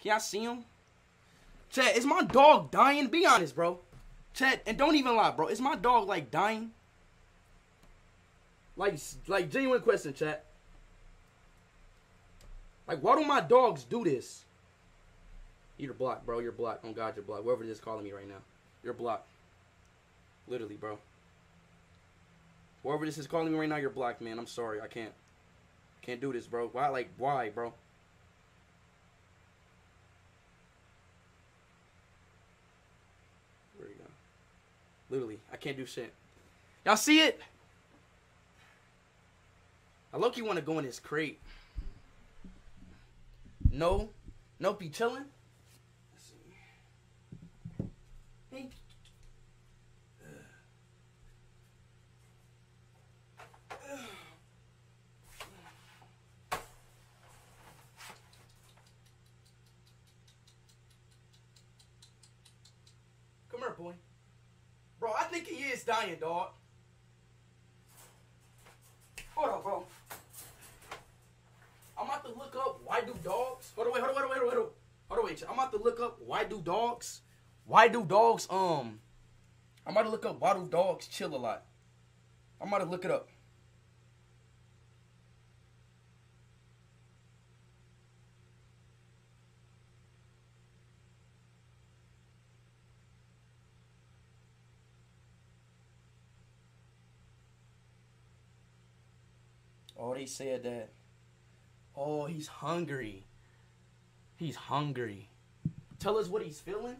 Can y'all see him? Chat, is my dog dying? Be honest, bro. Chat, and don't even lie, bro. Is my dog like dying? Like, like genuine question, chat. Like, why do my dogs do this? You're blocked, bro. You're blocked. Oh God, you're blocked. Whoever is calling me right now, you're blocked. Literally, bro. Whoever this is calling me right now, you're blocked, man. I'm sorry. I can't. Can't do this, bro. Why? Like, why, bro? Where you go? Literally, I can't do shit. Y'all see it? I you want to go in his crate. No, nope, he chilling. Let's see. Hey. Come here, boy. Bro, I think he is dying, dog. Hold on, bro. I'm about to look up why do dogs. Hold on, wait, hold on, wait, hold on, wait, hold on. Hold on, wait. I'm about to look up why do dogs. Why do dogs um? I'm about to look up why do dogs chill a lot. I'm about to look it up. Oh, they said that. Oh, he's hungry. He's hungry. Tell us what he's feeling.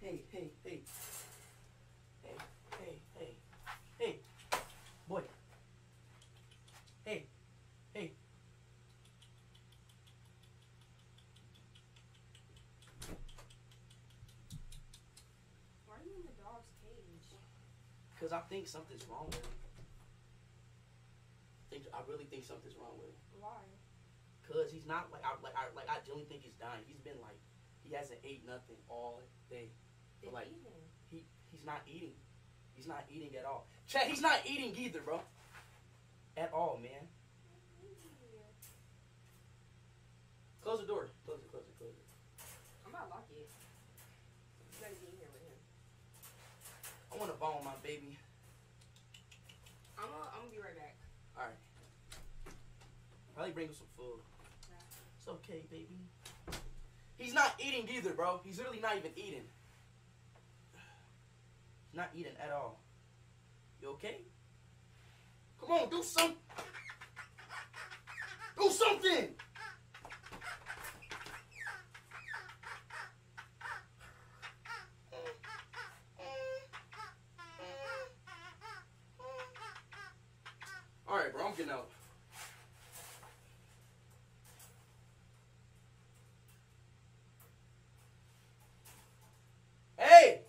Hey, hey, hey. Hey, hey, hey. Hey. Boy. Hey. Hey. Why are you in the dog's cage? Cause I think something's wrong with him. Think I really think something's wrong with him. Why? Cause he's not like I like I like I genuinely think he's dying. He's been like he hasn't ate nothing all day. They Like- eating. He he's not eating. He's not eating at all. Chad, he's not eating either, bro. At all, man. Close the door. Close it. Close it. Close it. I'm about to lock it. You gotta be in here with him. I want to bone my baby. I'm gonna, I'm gonna be right back. All right. Probably bring him some food. It's okay, baby. He's not eating either, bro. He's literally not even eating. He's not eating at all. You okay? Come on, do some. Do something. All right, bro. I'm getting out. Hey!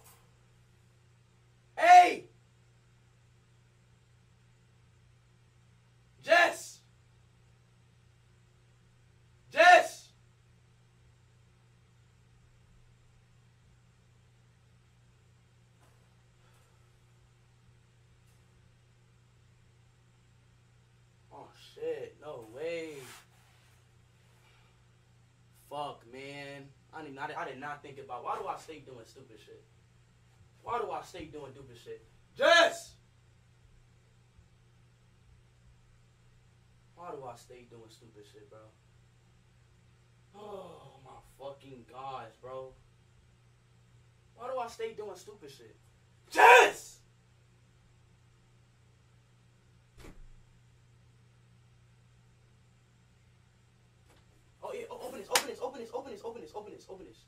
Hey! Jess! Jess! Oh shit, no way. Fuck, man. I did not I did not think about why do I stay doing stupid shit? Why do I stay doing stupid shit? Jess! Why do I stay doing stupid shit, bro? Oh my fucking gosh, bro. Why do I stay doing stupid shit? Jess! Oh yeah, o- open this, open this, open this, open this, open this, open this.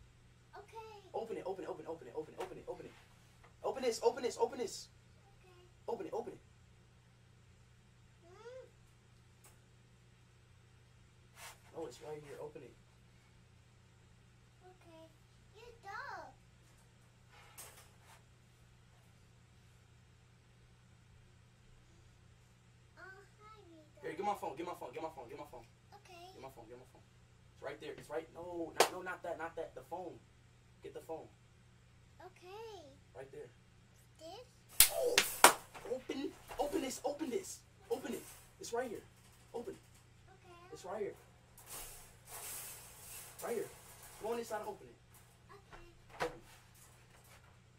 Okay. Open it, open it, open it, open it, open it, open it, open it. Open this, open this, open this. Okay. Open it, open it. Mm. Oh, it's right here. Open it. Okay. You dog. Oh, hi, you dog. Here, get my phone, get my phone, get my phone, get my phone, Okay. get my phone, get my phone. Right there. It's right. No, not, no, not that, not that. The phone. Get the phone. Okay. Right there. This? Oh, open, open this, open this, open it. It's right here. Open. Okay. It's right here. Right here. this side and open it. Okay. Open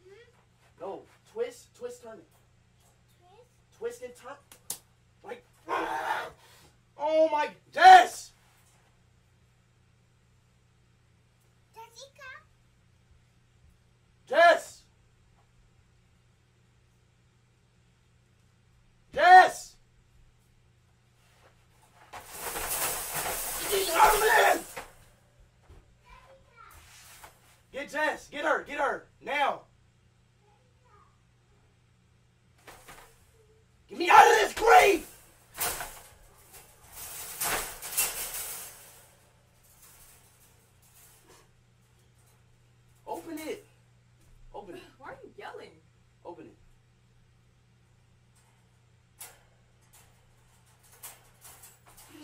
it. No, twist, twist, turn it. Twist. Twist and turn. Like, oh my, Jess! Jessica. Jess! Jess! Oh, man! Get Jess! Get her! Get her! Now! Get me out of this grave! Open it! Open it! Why are you yelling? Open it.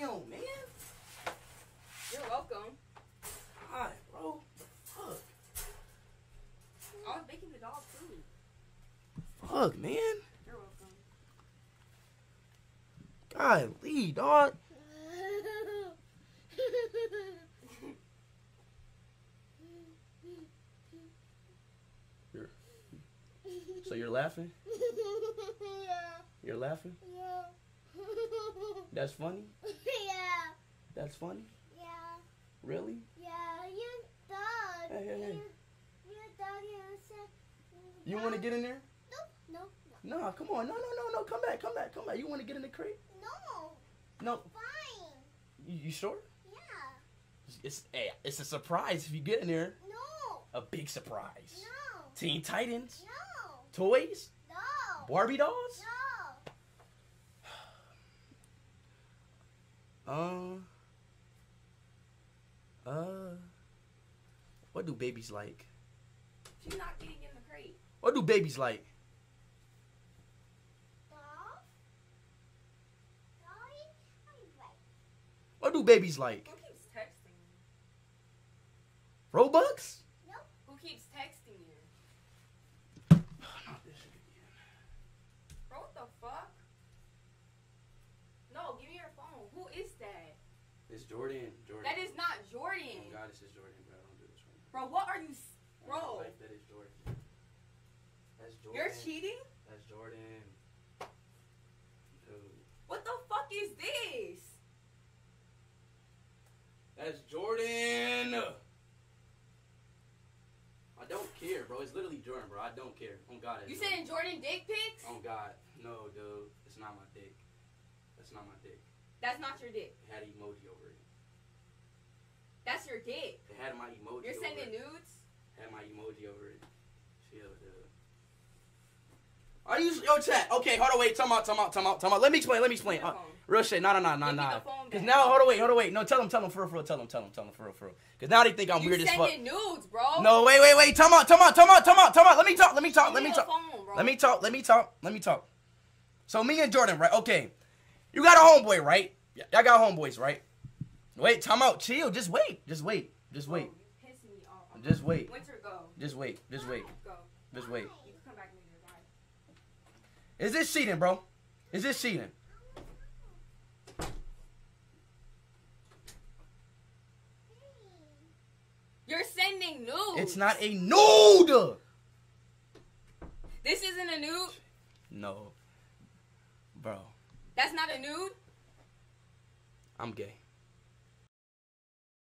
Damn, man. You're welcome. God, bro. Fuck. I was making the dog food. Fuck, man. You're welcome. Golly, dog. So you're laughing? yeah. You're laughing? Yeah. That's funny? yeah. That's funny? Yeah. Really? Yeah. You dog. Hey, hey, hey. You, you dog. You said. You want to get in there? No. No. No, come on. No, no, no, no. Come back, come back, come back. You want to get in the crate? No. No. Fine. You, you sure? Yeah. It's, it's, hey, it's a surprise if you get in there. No. A big surprise. No. Teen Titans? No. Toys? No. Barbie dolls? No. Uh. Uh. What do babies like? She's not getting in the crate. What do babies like? Dog. Doggy. Right. What do babies like? Who keeps texting you? Robux? Who keeps texting you? Bro, what the fuck? No, give me your phone. Who is that? It's Jordan. Jordan. That is not Jordan. Oh God, this is Jordan, bro. Don't do this right now. Bro, what are you. s- On my Bro, life, that is Jordan. That's Jordan. you're cheating? That's Jordan. Dude. What the fuck is this? That's Jordan. I don't care, bro. It's literally Jordan, bro. I don't care. On God, You Jordan. sending Jordan dick pics? On God, no, dude. It's not my dick. That's not my dick. That's not your dick. It had emoji over it. That's your dick. It had my emoji. You're over sending it. nudes? Had my emoji over it. Chill, dude. Are you yo chat? Okay, hold on, wait. Time out, time out, time out, time out. Let me explain. Let me explain. Uh, real shit. No, no, no, no, Give me no. Cause now, hold on, wait, hold on, wait. No, tell them, tell them for real, for real. Tell them, tell them, tell them for real, for real. Cause now they think I'm you weird as fuck. nudes, bro. No, wait, wait, wait. Time out, time out, time out, time out, time out. Let me talk. Let me talk. Let me talk. Let me talk. Let me talk. Let me talk. So me and Jordan, right? Okay. You got a homeboy, right? Y- Y'all got homeboys, right? Wait, time out. Chill. Just wait. Just wait. Just wait. you pissing me off. Just wait. Winter, go. Just wait. Just wait. Just wait. You can come back later. Bye. Is this cheating, bro? Is this cheating? You're sending nudes. It's not a nude. This isn't a nude. No, bro. That's not a nude. I'm gay.